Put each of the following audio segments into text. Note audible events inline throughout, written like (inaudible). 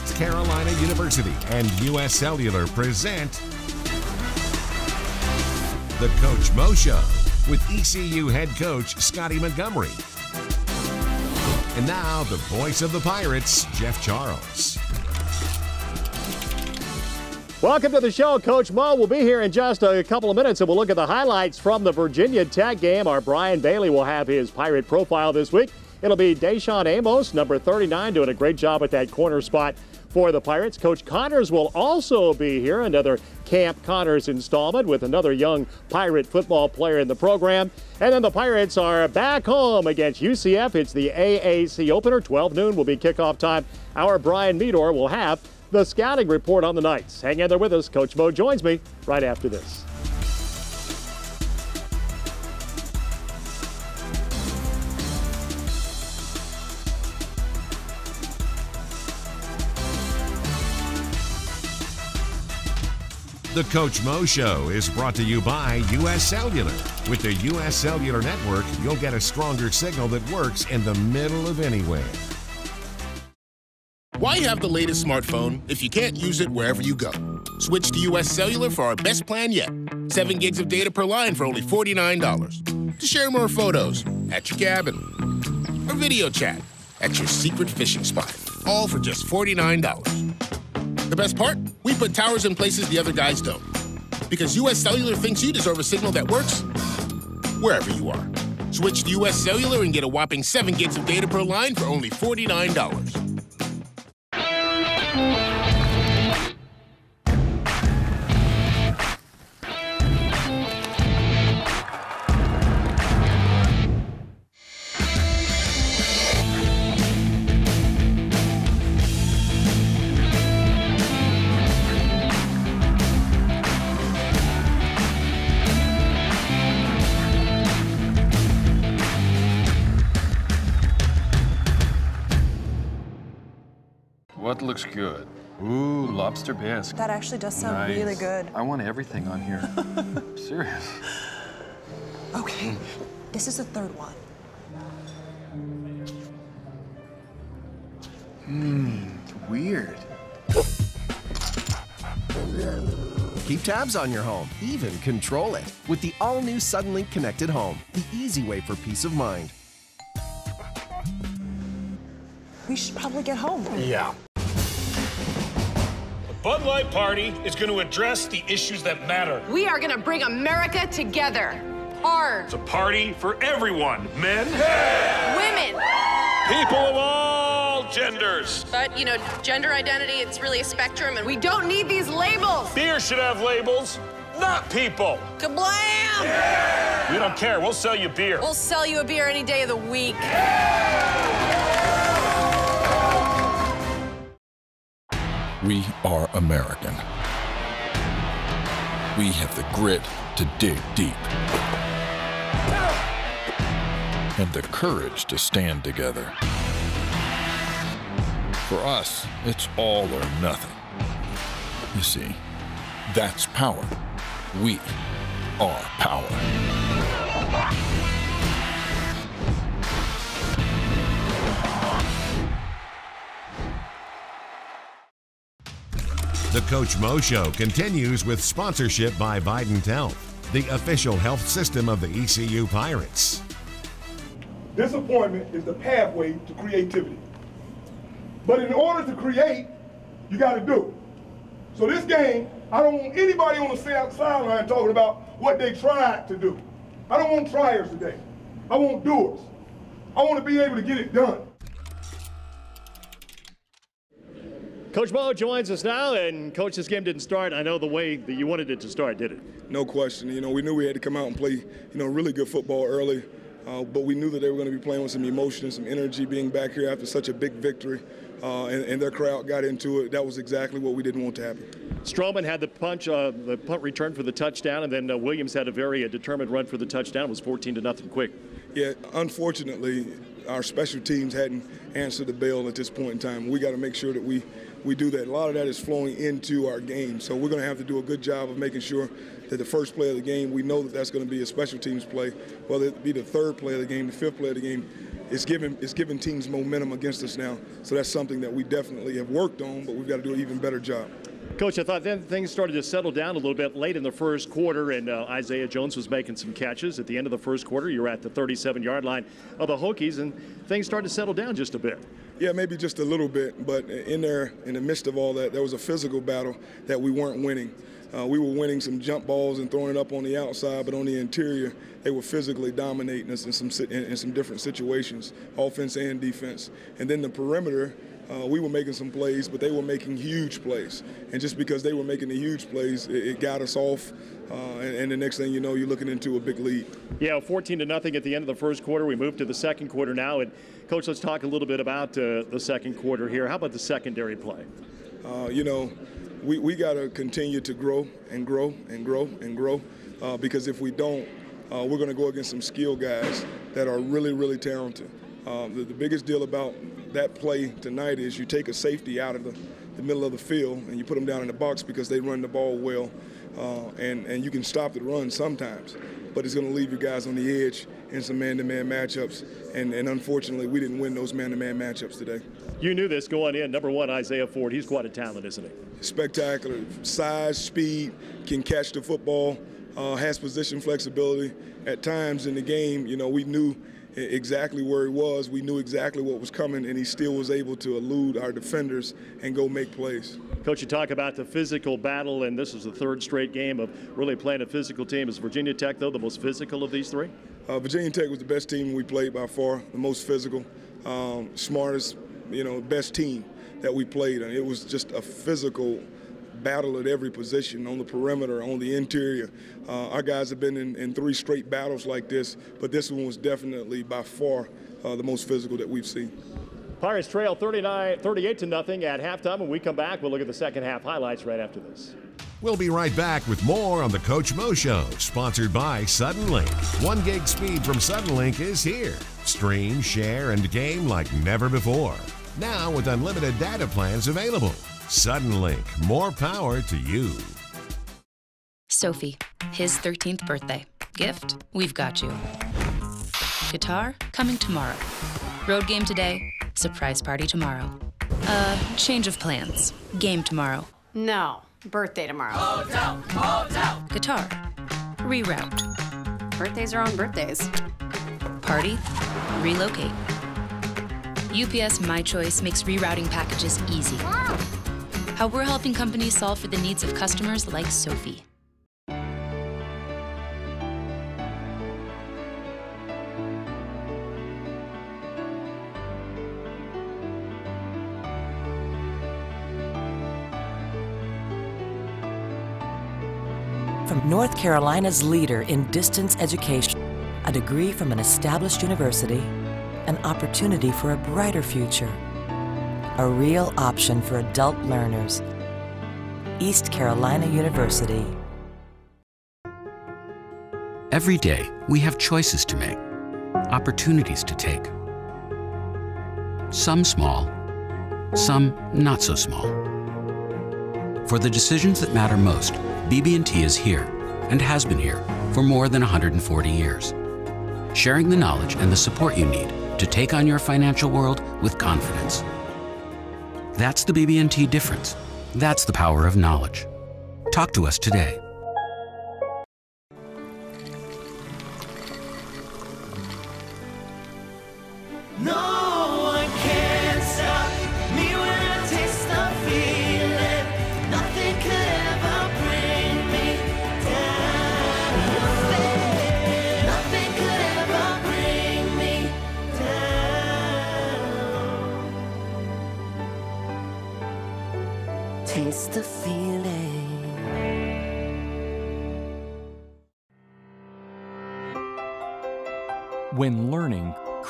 Carolina University and U.S. Cellular present the Coach Mo Show with ECU head coach Scottie Montgomery. And now, the voice of the Pirates, Jeff Charles. Welcome to the show. Coach Mo will be here in just a couple of minutes, and we'll look at the highlights from the Virginia Tech game. Our Brian Bailey will have his Pirate profile this week. It'll be DaShaun Amos, number 39, doing a great job at that corner spot for the Pirates. Coach Connors will also be here, another Camp Connors installment with another young Pirate football player in the program. And then the Pirates are back home against UCF. It's the AAC opener. 12 noon will be kickoff time. Our Brian Meador will have the scouting report on the Knights. Hang in there with us. Coach Mo joins me right after this. The Coach Mo Show is brought to you by U.S. Cellular. With the U.S. Cellular Network, you'll get a stronger signal that works in the middle of anywhere. Why have the latest smartphone if you can't use it wherever you go? Switch to US Cellular for our best plan yet. 7 gigs of data per line for only $49. To share more photos at your cabin or video chat at your secret fishing spot. All for just $49. The best part? We put towers in places the other guys don't. Because US Cellular thinks you deserve a signal that works wherever you are. Switch to US Cellular and get a whopping 7 gigs of data per line for only $49. Lobster bisque. That actually does sound Nice. really good. I want everything on here. (laughs) Serious. Okay, this is the third one. Mmm, Weird. Keep tabs on your home, even control it with the all new Suddenlink Connected Home, the easy way for peace of mind. We should probably get home. Yeah. The Bud Light Party is going to address the issues that matter. We are gonna bring America together. Hard. It's a party for everyone men, Women. people of all genders. But, you know, gender identity, it's really a spectrum, and we don't need these labels. Beer should have labels, not people. Kablam! We don't care. We'll sell you beer. We'll sell you a beer any day of the week. We are American. We have the grit to dig deep and the courage to stand together. For us, it's all or nothing. You see, that's power. We are power. The Coach Mo Show continues with sponsorship by Vidant Health, the official health system of the ECU Pirates. Disappointment is the pathway to creativity. But in order to create, you got to do. So this game, I don't want anybody on the side- sideline talking about what they tried to do. I don't want triers today. I want doers. I want to be able to get it done. Coach Mo joins us now, and Coach, this game didn't start. I know the way that you wanted it to start, did it? No question. You know, we knew we had to come out and play, you know, really good football early. Uh, but we knew that they were going to be playing with some emotion and some energy being back here after such a big victory. Uh, and, and their crowd got into it. That was exactly what we didn't want to happen. Stroman had the punch, uh, the punt return for the touchdown, and then uh, Williams had a very uh, determined run for the touchdown. It was 14 to nothing quick. Yeah, unfortunately, our special teams hadn't answered the bell at this point in time. We got to make sure that we, we do that. A lot of that is flowing into our game. So we're going to have to do a good job of making sure that the first play of the game, we know that that's going to be a special teams play, whether it be the third play of the game, the fifth play of the game. it's giving it's giving teams momentum against us now. So that's something that we definitely have worked on, but we've got to do an even better job. Coach, I thought then things started to settle down a little bit late in the first quarter, and uh, Isaiah Jones was making some catches. At the end of the first quarter, you were at the 37 yard line of the Hokies, and things started to settle down just a bit. Yeah, maybe just a little bit, but in there, in the midst of all that, there was a physical battle that we weren't winning. Uh, we were winning some jump balls and throwing it up on the outside, but on the interior, they were physically dominating us in some in, in some different situations, offense and defense. And then the perimeter, uh, we were making some plays, but they were making huge plays. And just because they were making the huge plays, it, it got us off. Uh, and, and, the next thing you know, you're looking into a big lead. Yeah, 14 to nothing at the end of the first quarter. We move to the second quarter now. And coach, let's talk a little bit about uh, the second quarter here. How about the secondary play? Uh, you know, we, we got to continue to grow and grow and grow and grow uh, because if we don't, uh, we're going to go against some skill guys that are really, really talented. Um, the, the, biggest deal about that play tonight is you take a safety out of the, the, middle of the field and you put them down in the box because they run the ball well, uh, and, and you can stop the run sometimes, but it's going to leave you guys on the edge in some man-to-man matchups, and, and unfortunately, we didn't win those man-to-man matchups today. You knew this going in. Number one, Isaiah Ford. He's quite a talent, isn't he? Spectacular. Size, speed, can catch the football, uh, has position flexibility. At times in the game, you know, we knew exactly where he was. We knew exactly what was coming, and he still was able to elude our defenders and go make plays. Coach, you talk about the physical battle, and this is the third straight game of really playing a physical team. Is Virginia Tech, though, the most physical of these three? Uh, Virginia Tech was the best team we played by far, the most physical, um, smartest, you know, best team that we played. And it was just a physical battle at every position on the perimeter, on the interior. Uh, our guys have been in, in, three straight battles like this, but this one was definitely by far uh, the most physical that we've seen. Pirates trail 39, 38 to nothing at halftime. When we come back, we'll look at the second half highlights right after this. We'll be right back with more on the Coach Mo Show, sponsored by Suddenlink. One gig speed from Suddenlink is here. Stream, share, and game like never before. Now with unlimited data plans available. Suddenlink, more power to you. Sophie, his 13th birthday. Gift, we've got you. Guitar, coming tomorrow. Road game today, surprise party tomorrow. Uh, change of plans. Game tomorrow. No, birthday tomorrow. Hotel, hotel. Guitar, reroute. Birthdays are on birthdays. Party, relocate. UPS My Choice makes rerouting packages easy. Wow how we're helping companies solve for the needs of customers like Sophie. From North Carolina's leader in distance education, a degree from an established university, an opportunity for a brighter future a real option for adult learners. East Carolina University. Every day, we have choices to make, opportunities to take. Some small, some not so small. For the decisions that matter most, BB&T is here and has been here for more than 140 years. Sharing the knowledge and the support you need to take on your financial world with confidence. That's the BB&T difference. That's the power of knowledge. Talk to us today.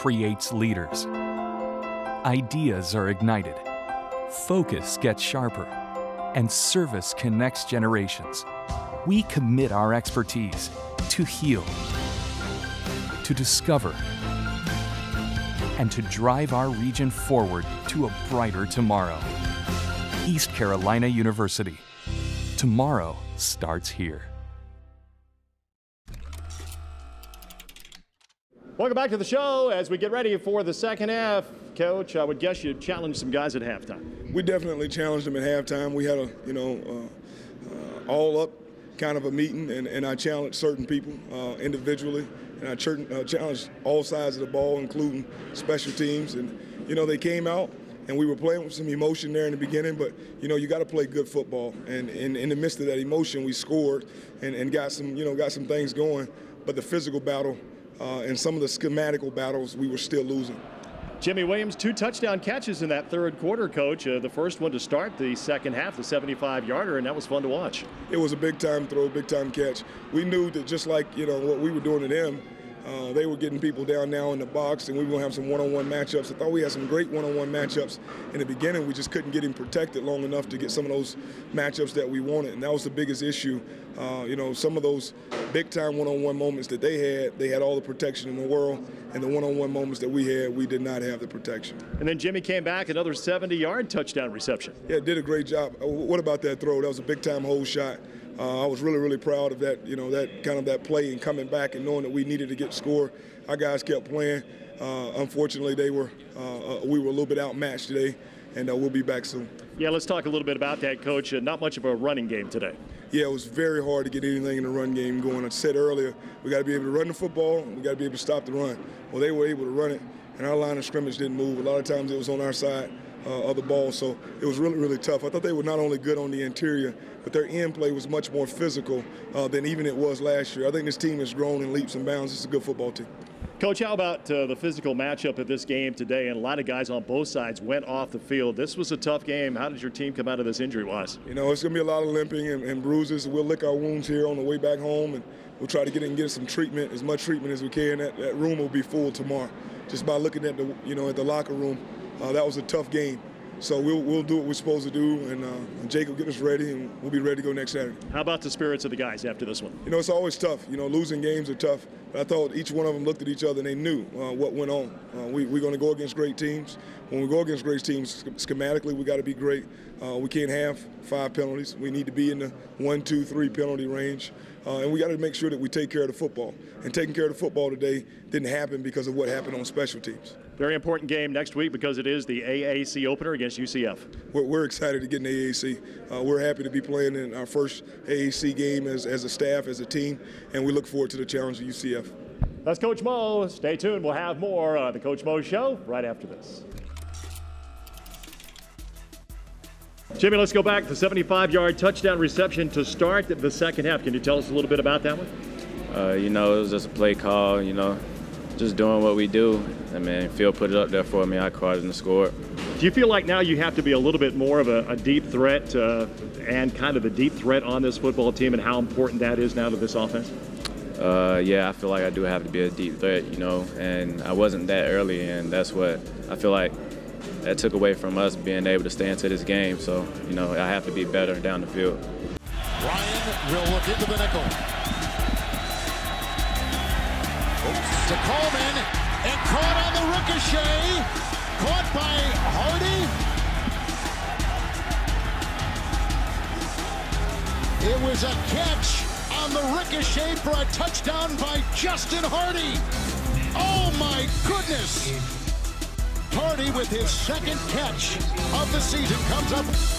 Creates leaders, ideas are ignited, focus gets sharper, and service connects generations. We commit our expertise to heal, to discover, and to drive our region forward to a brighter tomorrow. East Carolina University. Tomorrow starts here. Welcome back to the show as we get ready for the second half. Coach, I would guess you challenged some guys at halftime. We definitely challenged them at halftime. We had a, you know, uh, uh, all up kind of a meeting, and, and I challenged certain people uh, individually, and I uh, challenged all sides of the ball, including special teams. And, you know, they came out, and we were playing with some emotion there in the beginning, but, you know, you got to play good football. And, and in the midst of that emotion, we scored and, and got some, you know, got some things going. But the physical battle, uh, and some of the schematical battles we were still losing. Jimmy Williams, two touchdown catches in that third quarter, coach. Uh, the first one to start the second half, the 75 yarder, and that was fun to watch. It was a big time throw, big time catch. We knew that just like, you know, what we were doing to them, uh, they were getting people down now in the box, and we were going to have some one-on-one matchups. I thought we had some great one-on-one matchups in the beginning. We just couldn't get him protected long enough to get some of those matchups that we wanted, and that was the biggest issue. Uh, you know, some of those big-time one-on-one moments that they had, they had all the protection in the world, and the one-on-one moments that we had, we did not have the protection. And then Jimmy came back, another 70-yard touchdown reception. Yeah, did a great job. Uh, what about that throw? That was a big-time hole shot. Uh, I was really, really proud of that, you know, that kind of that play and coming back and knowing that we needed to get score. Our guys kept playing. Uh, unfortunately, they were uh, uh we were a little bit outmatched today, and uh, we'll be back soon. Yeah, let's talk a little bit about that, Coach. Uh, not much of a running game today. Yeah, it was very hard to get anything in the run game going. I said earlier, we got to be able to run the football, we got to be able to stop the run. Well, they were able to run it, and our line of scrimmage didn't move. A lot of times it was on our side uh, of the ball. So it was really, really tough. I thought they were not only good on the interior, but their end play was much more physical uh, than even it was last year. I think this team has grown in leaps and bounds. It's a good football team. Coach, how about uh, the physical matchup of this game today? And a lot of guys on both sides went off the field. This was a tough game. How did your team come out of this injury-wise? You know, it's going to be a lot of limping and, and, bruises. We'll lick our wounds here on the way back home, and we'll try to get in and get some treatment, as much treatment as we can. That, that room will be full tomorrow. Just by looking at the, you know, at the locker room, uh, that was a tough game. So we'll, we'll do what we're supposed to do, and, uh, and Jake will get us ready, and we'll be ready to go next Saturday. How about the spirits of the guys after this one? You know, it's always tough. You know, losing games are tough. But I thought each one of them looked at each other and they knew uh, what went on. Uh, we, we're going to go against great teams. When we go against great teams, schematically, we got to be great. Uh, we can't have five penalties. We need to be in the one, two, three penalty range. Uh, and we got to make sure that we take care of the football. And taking care of the football today didn't happen because of what happened on special teams. Very important game next week because it is the AAC opener against UCF. We're, we're excited to get in the AAC. Uh, we're happy to be playing in our first AAC game as, as a staff, as a team, and we look forward to the challenge of UCF. That's Coach Mo. Stay tuned. We'll have more on the Coach Mo Show right after this. Jimmy, let's go back. To the 75 yard touchdown reception to start the second half. Can you tell us a little bit about that one? Uh, you know, it was just a play call, you know, just doing what we do. I mean, Phil put it up there for me. I caught it and scored. Do you feel like now you have to be a little bit more of a, a deep threat uh, and kind of a deep threat on this football team and how important that is now to this offense? Uh, yeah, I feel like I do have to be a deep threat, you know, and I wasn't that early, and that's what I feel like that took away from us being able to stay into this game. So, you know, I have to be better down the field. Ryan will look into the nickel. To Coleman and caught on the ricochet. Caught by Hardy. It was a catch on the ricochet for a touchdown by Justin Hardy. Oh my goodness! Hardy with his second catch of the season comes up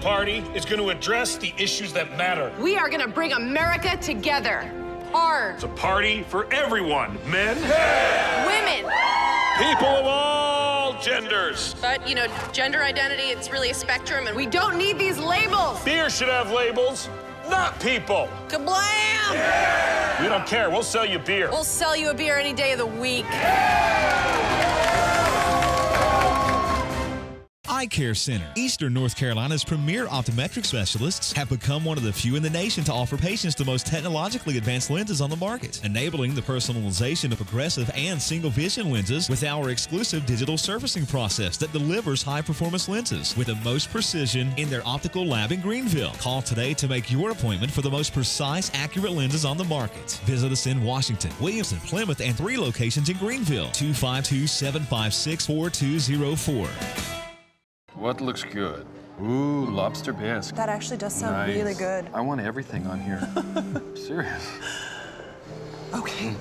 Party is going to address the issues that matter. We are going to bring America together. Hard. It's a party for everyone men, women, people of all genders. But, you know, gender identity, it's really a spectrum, and we don't need these labels. Beer should have labels, not people. Kablam! Yeah. We don't care. We'll sell you beer. We'll sell you a beer any day of the week. Yeah. Eye Care Center. Eastern North Carolina's premier optometric specialists have become one of the few in the nation to offer patients the most technologically advanced lenses on the market, enabling the personalization of progressive and single vision lenses with our exclusive digital surfacing process that delivers high performance lenses with the most precision in their optical lab in Greenville. Call today to make your appointment for the most precise, accurate lenses on the market. Visit us in Washington, Williamson, Plymouth, and three locations in Greenville. 252 756 4204. What looks good? Ooh, lobster bisque. That actually does sound Nice. really good. I want everything on here. (laughs) Serious. Okay,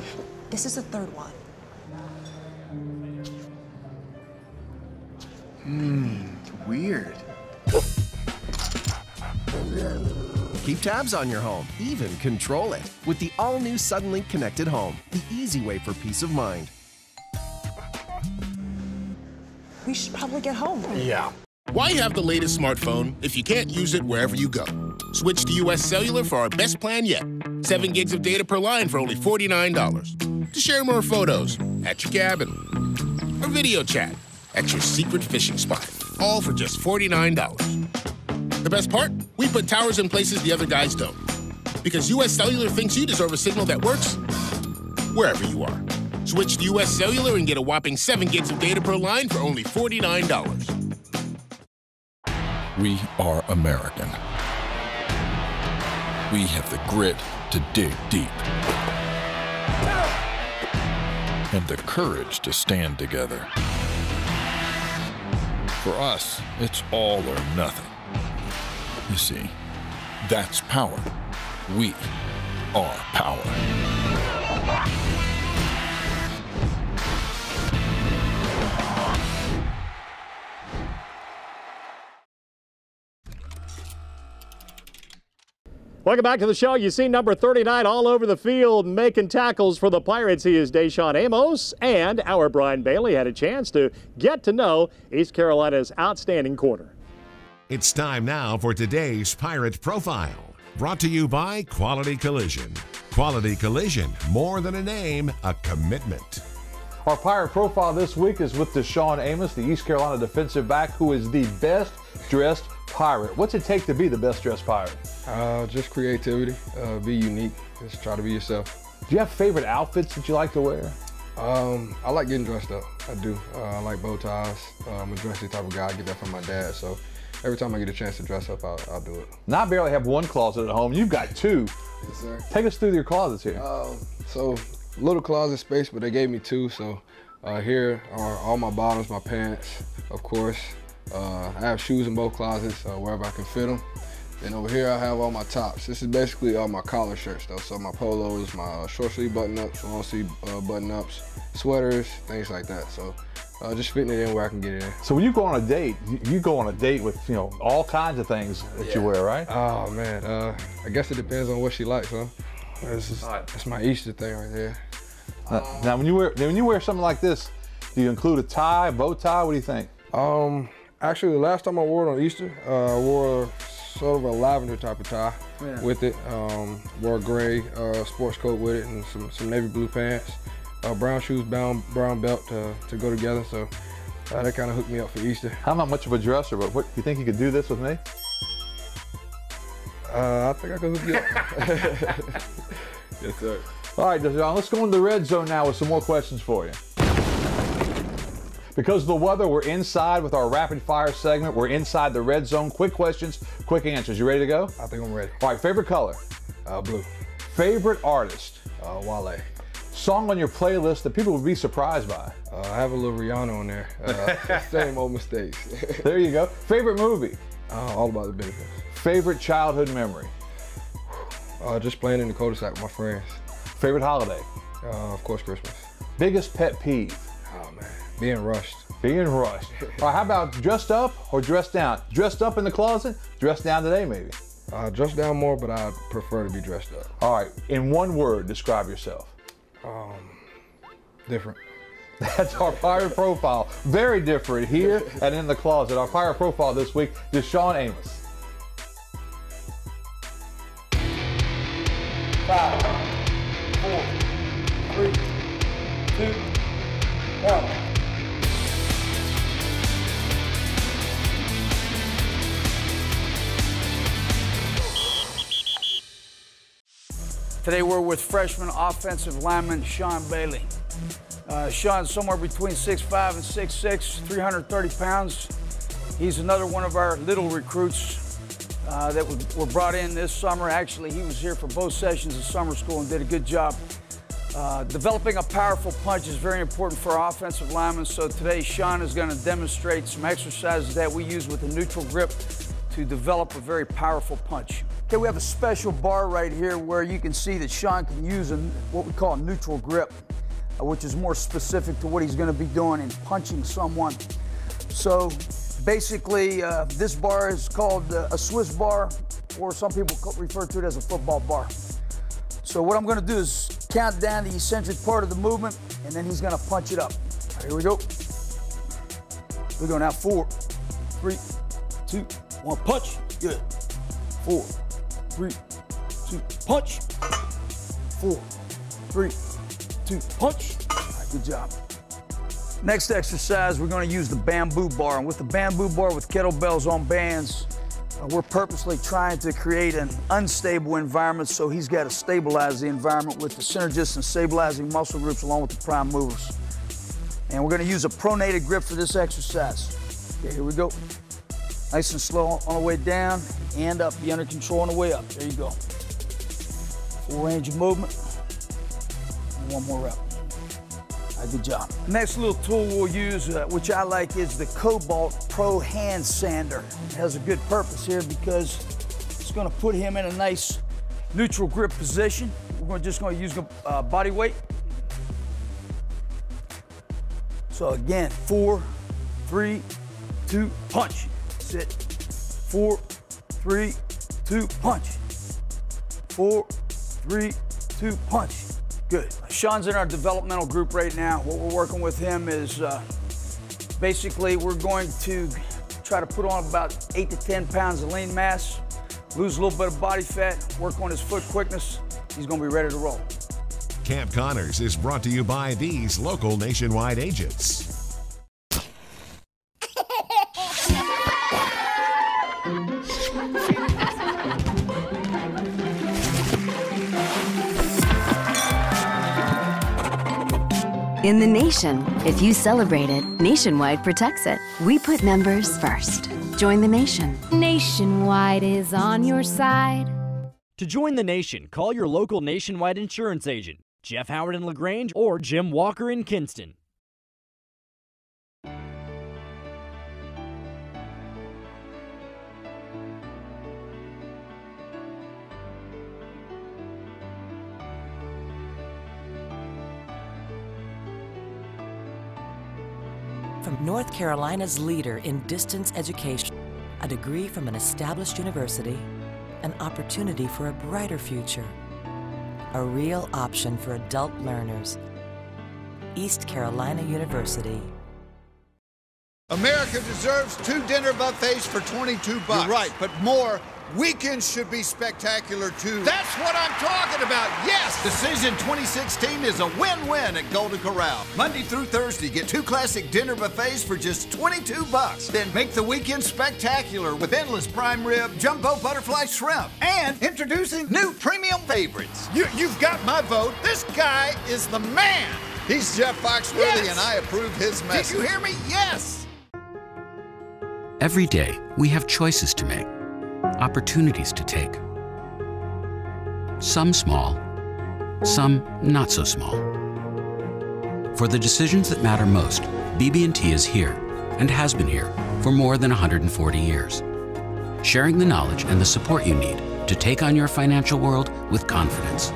this is the third one. Hmm, weird. Keep tabs on your home, even control it with the all new Suddenlink Connected Home, the easy way for peace of mind. We should probably get home. Yeah. Why have the latest smartphone if you can't use it wherever you go? Switch to US Cellular for our best plan yet. 7 gigs of data per line for only $49. To share more photos at your cabin. Or video chat at your secret fishing spot. All for just $49. The best part? We put towers in places the other guys don't. Because US Cellular thinks you deserve a signal that works wherever you are. Switch to US Cellular and get a whopping 7 gigs of data per line for only $49. We are American. We have the grit to dig deep and the courage to stand together. For us, it's all or nothing. You see, that's power. We are power. Welcome back to the show. You see number 39 all over the field making tackles for the Pirates. He is DaShaun Amos, and our Brian Bailey had a chance to get to know East Carolina's outstanding corner. It's time now for today's Pirate Profile. Brought to you by Quality Collision. Quality Collision, more than a name, a commitment. Our Pirate Profile this week is with DaShaun Amos, the East Carolina defensive back, who is the best dressed pirate. What's it take to be the best dressed pirate? Uh, just creativity, uh, be unique, just try to be yourself. Do you have favorite outfits that you like to wear? Um, I like getting dressed up. I do. Uh, I like bow ties. Uh, I'm a dressy type of guy. I get that from my dad. So every time I get a chance to dress up, I'll, I'll do it. Now I barely have one closet at home. You've got two. Yes, sir. Take us through your closets here. Um, so little closet space, but they gave me two. So uh, here are all my bottoms, my pants, of course. Uh, I have shoes in both closets, uh, wherever I can fit them. Then over here I have all my tops. This is basically all my collar shirts though. So my polos, my uh, short sleeve button ups, long sleeve uh, button ups, sweaters, things like that. So uh, just fitting it in where I can get it in. So when you go on a date, you- you go on a date with you know all kinds of things that you wear, right? Oh man, uh, I guess it depends on what she likes, huh? This is, that's my Easter thing right there. Now, now, when you wear when you wear something like this, do you include a tie, bow tie? What do you think? Um, actually, the last time I wore it on Easter, uh, I wore sort of a lavender type of tie Yeah. with it. Um, wore a gray uh, sports coat with it and some, some navy blue pants. Uh, brown shoes, brown brown belt to, to go together. So uh, that kind of hooked me up for Easter. I'm not much of a dresser, but what you think you could do this with me? Uh, I think I could hook you up. (laughs) yes, sir. All right, DaShaun, let's go into the red zone now with some more questions for you. Because of the weather, we're inside with our rapid fire segment. We're inside the red zone. Quick questions, quick answers. You ready to go? I think I'm ready. All right, favorite color? Uh, blue. Favorite artist? Uh, Wale. Song on your playlist that people would be surprised by? Uh, I have a little Rihanna on there. Uh, (laughs) same old mistakes. (laughs) there you go. Favorite movie? Uh, all about the Benjamins. Favorite childhood memory? Uh, just playing in the cul-de-sac with my friends. Favorite holiday? Uh, of course, Christmas. Biggest pet peeve? Man, being rushed. Being rushed. All right, how about dressed up or dressed down? Dressed up in the closet, dressed down today maybe. Uh, dressed down more, but I prefer to be dressed up. All right, in one word, describe yourself. Um, different. (laughs) That's our pirate profile. Very different here and in the closet. Our pirate profile this week, DaShaun Amos. Five, four, three, two, one. Today we're with freshman offensive lineman Sean Bailey. Uh, Sean's somewhere between 6'5 and 6'6, 330 pounds. He's another one of our little recruits uh, that were brought in this summer. Actually, he was here for both sessions of summer school and did a good job. Uh, developing a powerful punch is very important for our offensive linemen. So today, Sean is going to demonstrate some exercises that we use with a neutral grip to develop a very powerful punch. Okay, we have a special bar right here where you can see that Sean can use a, what we call a neutral grip, uh, which is more specific to what he's going to be doing in punching someone. So basically, uh, this bar is called uh, a Swiss bar, or some people refer to it as a football bar. So what I'm going to do is count down the eccentric part of the movement, and then he's going to punch it up. Right, here we go. We're going out four, three, two, one, punch. Good. Four, three, two, punch. Four, three, two, punch. All right, good job. Next exercise, we're going to use the bamboo bar. And with the bamboo bar with kettlebells on bands, uh, we're purposely trying to create an unstable environment so he's got to stabilize the environment with the synergists and stabilizing muscle groups along with the prime movers. And we're going to use a pronated grip for this exercise. Okay, here we go. Nice and slow on the way down and up. Be under control on the way up. There you go. Full range of movement. And one more rep. Right, good job. Next little tool we'll use, uh, which I like, is the Cobalt Pro Hand Sander. It has a good purpose here because it's going to put him in a nice neutral grip position. We're just going to use uh, body weight. So again, four, three, two, punch. Sit. Four, three, two, punch. Four, three, two, punch. Good. Sean's in our developmental group right now. What we're working with him is uh, basically we're going to try to put on about eight to 10 pounds of lean mass, lose a little bit of body fat, work on his foot quickness. He's going to be ready to roll. Camp Connors is brought to you by these local nationwide agents. In the nation, if you celebrate it, Nationwide protects it. We put members first. Join the nation. Nationwide is on your side. To join the nation, call your local Nationwide insurance agent, Jeff Howard in LaGrange or Jim Walker in Kinston. From North Carolina's leader in distance education, a degree from an established university, an opportunity for a brighter future, a real option for adult learners. East Carolina University. America deserves two dinner buffets for 22 bucks. You're right, but more weekends should be spectacular too. That's what I'm talking about. Yes, Decision 2016 is a win-win at Golden Corral. Monday through Thursday, get two classic dinner buffets for just 22 bucks. Then make the weekend spectacular with endless prime rib, jumbo butterfly shrimp, and introducing new premium favorites. You, you've got my vote. This guy is the man. He's Jeff Foxworthy, yes. and I approve his message. Did you hear me? Yes. Every day, we have choices to make, opportunities to take. Some small, some not so small. For the decisions that matter most, BB&T is here and has been here for more than 140 years, sharing the knowledge and the support you need to take on your financial world with confidence.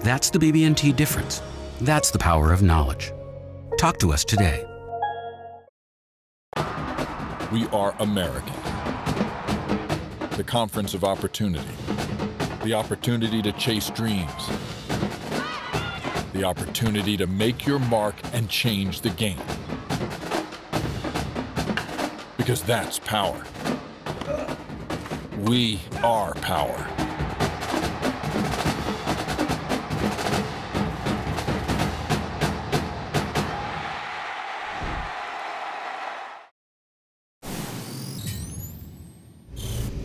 That's the BB&T difference. That's the power of knowledge. Talk to us today. We are American. The conference of opportunity. The opportunity to chase dreams. The opportunity to make your mark and change the game. Because that's power. We are power.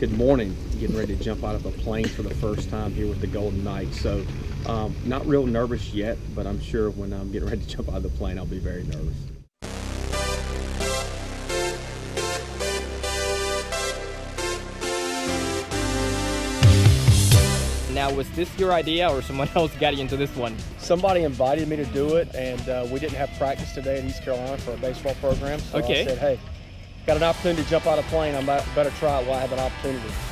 Good morning. Getting ready to jump out of a plane for the first time here with the Golden Knights. So, um, not real nervous yet, but I'm sure when I'm getting ready to jump out of the plane, I'll be very nervous. Now, was this your idea or someone (laughs) else got you into this one? Somebody invited me to do it, and uh, we didn't have practice today at East Carolina for a baseball program. So Okay. I said, hey, got an opportunity to jump out of plane. I better try it while I have an opportunity.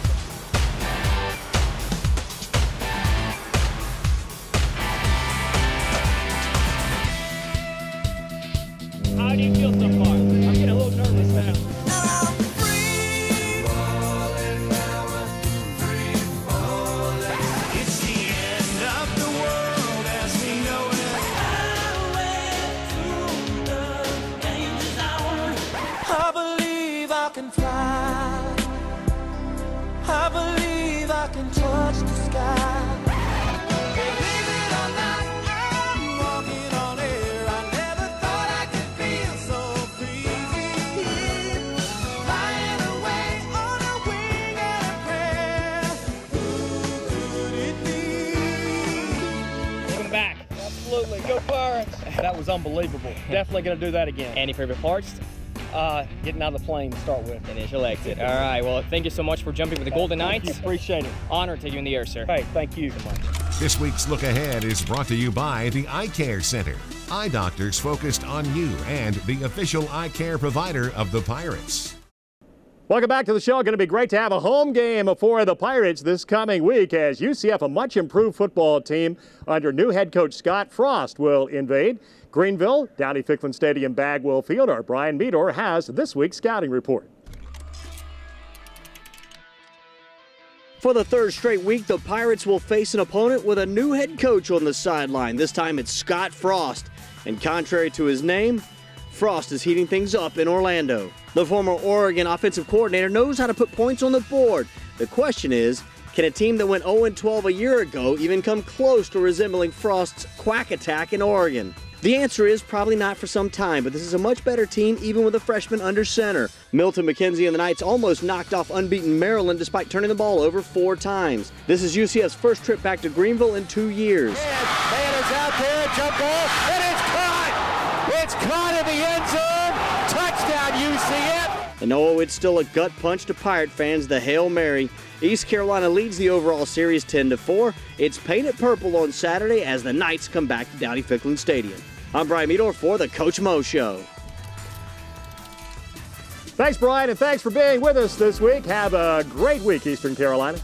(laughs) Definitely going to do that again. Any favorite parts? Uh, getting out of the plane to start with. Initial exit. All right. Well, thank you so much for jumping with the Golden Knights. you. Appreciate it. Honor to take you in the air, sir. Hey, thank you so much. This week's Look Ahead is brought to you by the Eye Care Center. Eye doctors focused on you and the official eye care provider of the Pirates. Welcome back to the show. It's Going to be great to have a home game for the Pirates this coming week as UCF, a much improved football team under new head coach Scott Frost, will invade Greenville, Dowdy Ficklen Stadium, Bagwell Field. Our Brian Meador has this week's scouting report. For the third straight week, the Pirates will face an opponent with a new head coach on the sideline. This time it's Scott Frost. And contrary to his name, Frost is heating things up in Orlando. The former Oregon offensive coordinator knows how to put points on the board. The question is, can a team that went 0 12 a year ago even come close to resembling Frost's quack attack in Oregon? The answer is probably not for some time, but this is a much better team even with a freshman under center. Milton McKenzie and the Knights almost knocked off unbeaten Maryland despite turning the ball over four times. This is UCF's first trip back to Greenville in two years. Man is out there, jump ball, and it's caught! It's caught in the end zone! Touchdown, UCF! And oh, it's still a gut punch to Pirate fans, the Hail Mary. East Carolina leads the overall series 10 to 4. It's painted purple on Saturday as the Knights come back to Dowdy Ficklen Stadium. I'm Brian Meador for the Coach Mo Show. Thanks, Brian, and thanks for being with us this week. Have a great week, Eastern Carolina.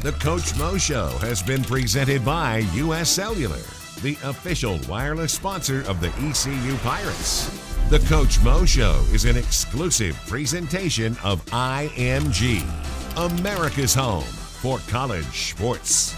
The Coach Mo Show has been presented by U.S. Cellular, the official wireless sponsor of the ECU Pirates. The Coach Mo Show is an exclusive presentation of IMG, America's home for college sports.